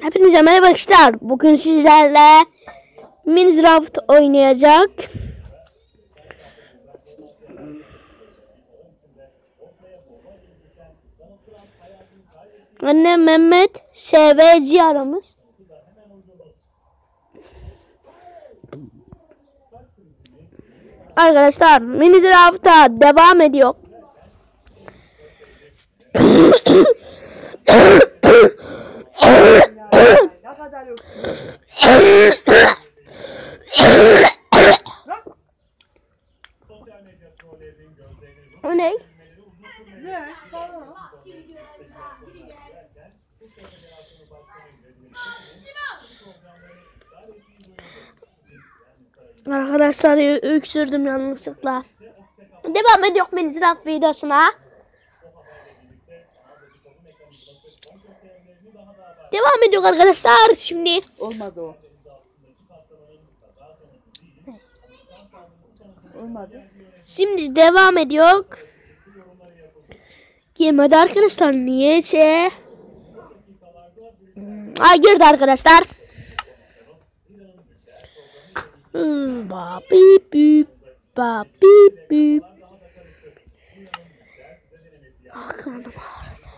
Hepinize merhaba arkadaşlar. Bugün sizlerle Minecraft oynayacak. Annem Mehmet SVC aramış. Arkadaşlar Minecraft'a devam ediyor. Ne kadar yok? O ne? Ne? Tamam. Arkadaşlar ö- öksürdüm yanlışlıkla. Devam ediyor Minecraft videosuna. Devam ediyor arkadaşlar şimdi. Olmadı o. Olmadı. Şimdi devam ediyor. Girmedi arkadaşlar niyeyse. Ay girdi arkadaşlar. Hmm, ba bip bip ba bip bip. Ah karnım ağrıdı.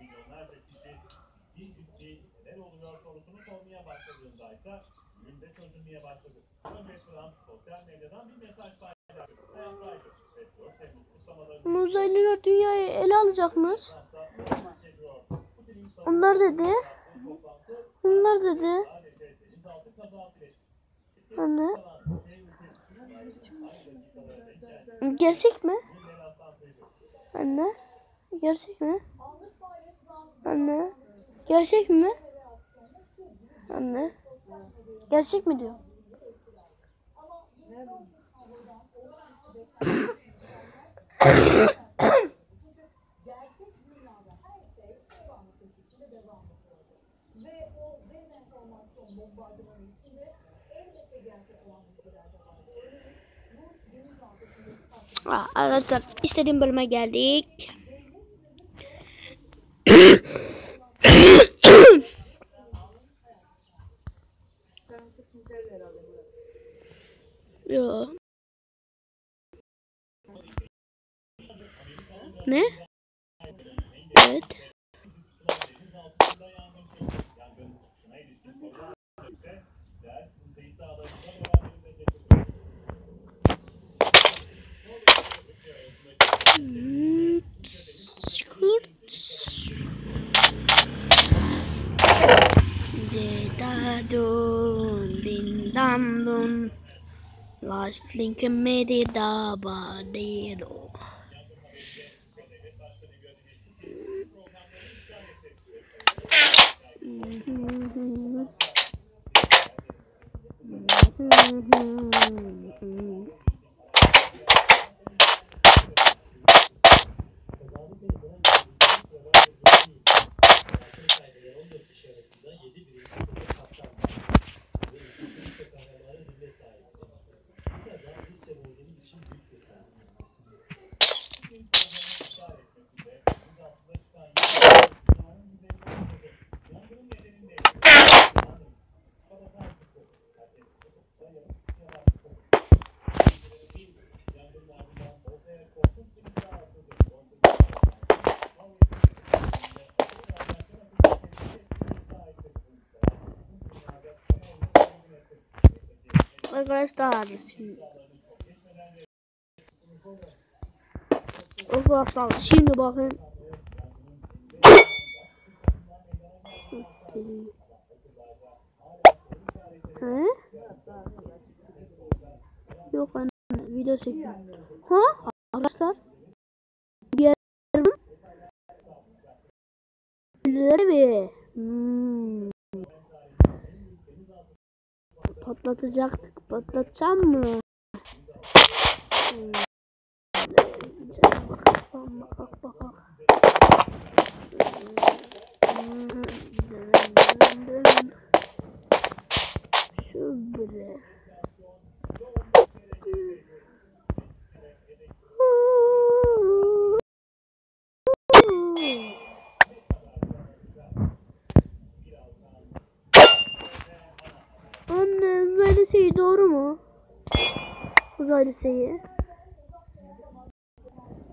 milyonlarca kişi bir ciddi neler oluyor sorusunu sormaya başladığındaysa günde çözülmeye başladı. Önce Trump sosyal medyadan bir mesaj paylaştı. Sayaklaydı ve 4 Temmuz kutlamalarını Uzaylılar dünyayı ele alacakmış. Onlar dedi. Onlar dedi. Anne. Gerçek mi? Anne. Gerçek mi? Anne. Gerçek mi? Anne. Gerçek mi diyor? Arkadaşlar istediğim bölüme geldik. Yeah. Ne? Evet. Da dun dun. Lastly committee Dabadero. Mm-hmm. Arkadaşlar şimdi Arkadaşlar şimdi bakın He? Yok anne video çekiyorum. Ha? Arkadaşlar yerim bir hmm. Patlatacaktık. Patlatacağım mı? Hmm. Bakalım bakalım bakalım. Hmm.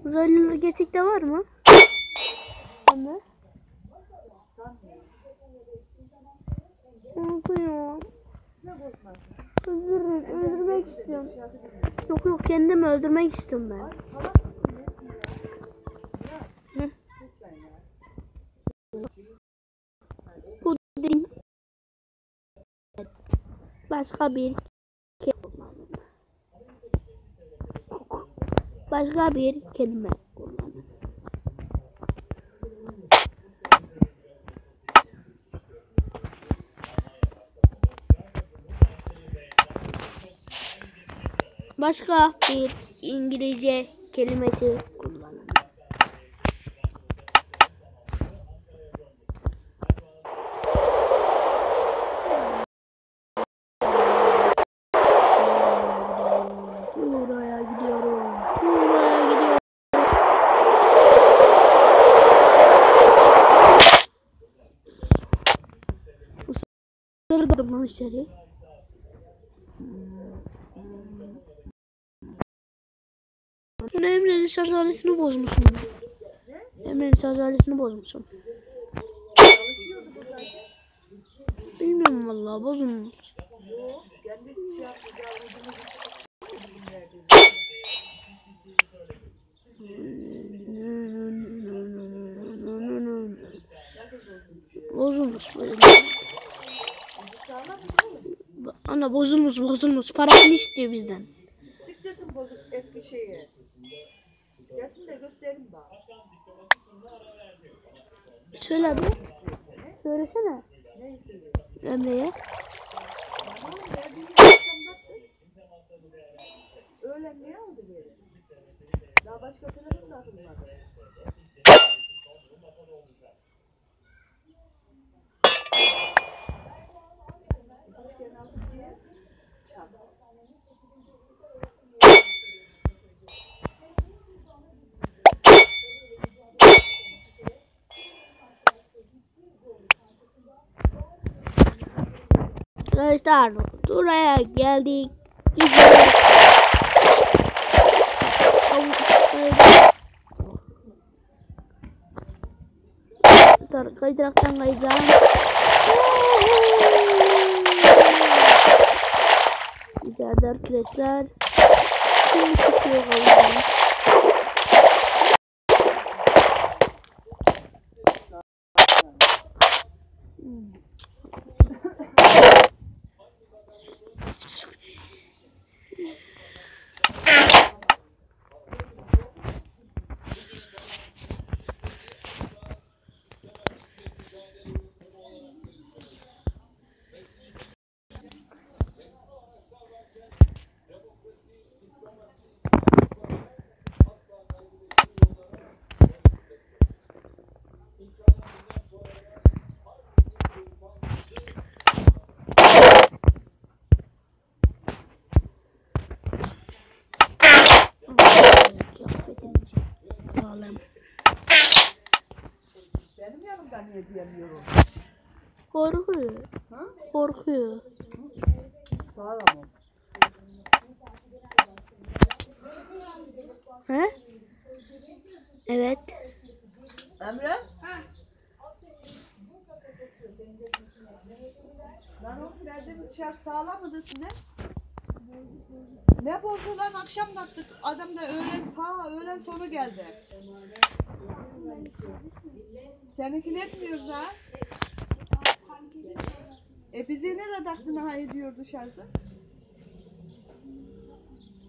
Uzaylılar gerçekten var mı? Anne. Korkuyorum. Öldürün, öldürmek istiyorum. Yok yok kendimi öldürmek istiyorum ben. Hı. Bu dediğim başka bir kelime kullanın. Başka bir kelime kullanın. Başka bir İngilizce kelimesi Lan içeri. Bunu Emre'nin şarj aletini bozmuşum. Emre'nin şarj aletini bozmuşum. Bilmiyorum vallahi bozulmuş. Bozulmuş böyle. Ana bozulmuş bozulmuş. Parasını istiyor bizden. Siktirsin bozuk eski şeyi. Gelsin de göstereyim bak. Söyle hadi. Söylesene. Emre'ye. Öğlen niye aldı geri? Daha başka telefon da atılmadı. Arkadaşlar buraya geldik. Dur, Kaydıraktan kayacağım. İçeride arkadaşlar. Şimdi çıkıyor kayacağım. Niye diyemiyorum? Korkuyor. Ha? Korkuyor. Sağlam ol. He? Evet. Emre? Lan o verdiğimiz dışarı sağlam mıdır ne? Ne bozdu lan akşam baktık. Adam da öğlen ha öğlen sonu geldi. Seninkini etmiyoruz ha. E bizi ne de taktın ha ediyor dışarıda.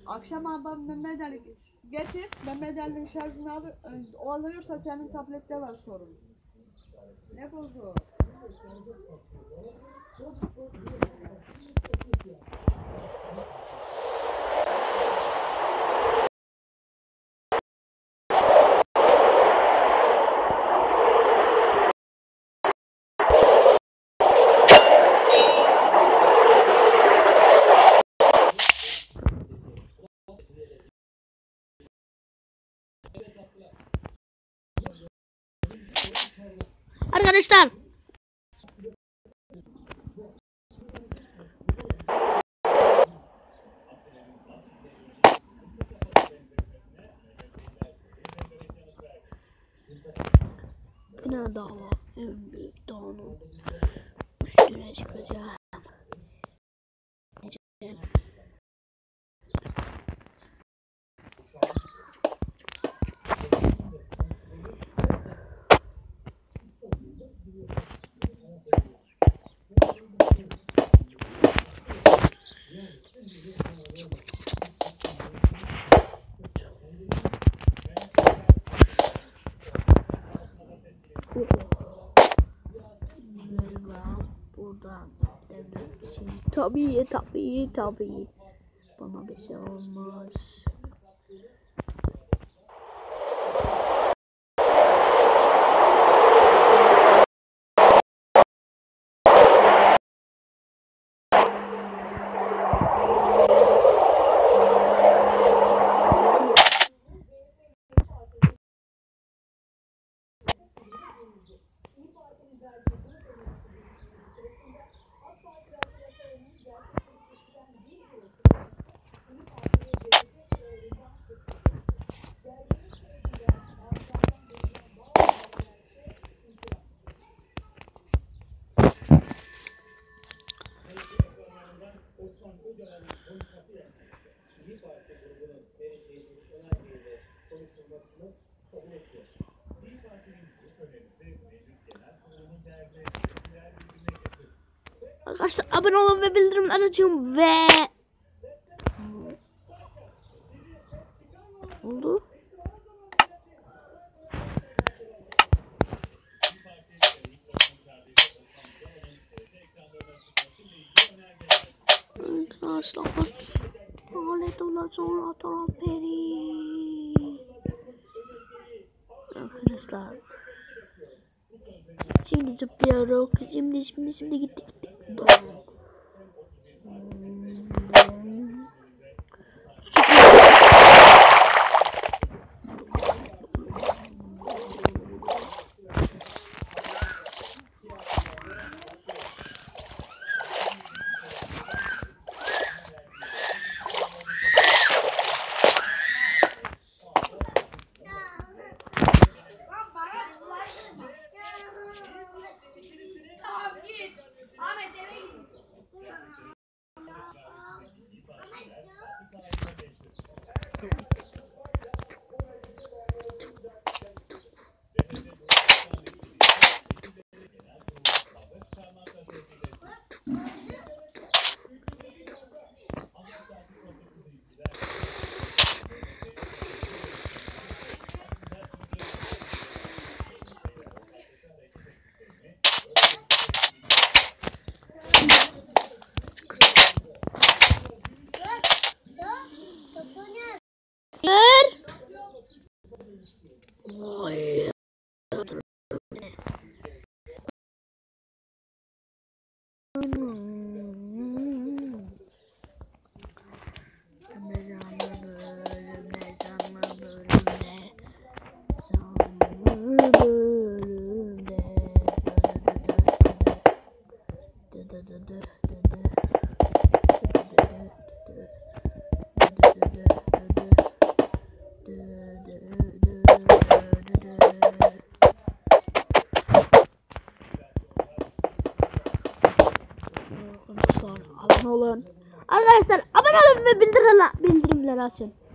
Akşam abam Mehmet Ali getir. Mehmet Ali'nin şarjını al. O alıyorsa senin tablette var sorun. Ne bozu? Arkadaşlar. Bina dava en büyük dağının üstüne çıkacağım. Tabii tabii tabii. Bana bir şey olmaz. Arkadaşlar abone olun ve bildirimler açın ve oldu. Arkadaşlar lanet olacağım atalım peri. Arkadaşlar Şimdi zıplıyoruz. Şimdi şimdi şimdi gittik. Thank you. Arkadaşlar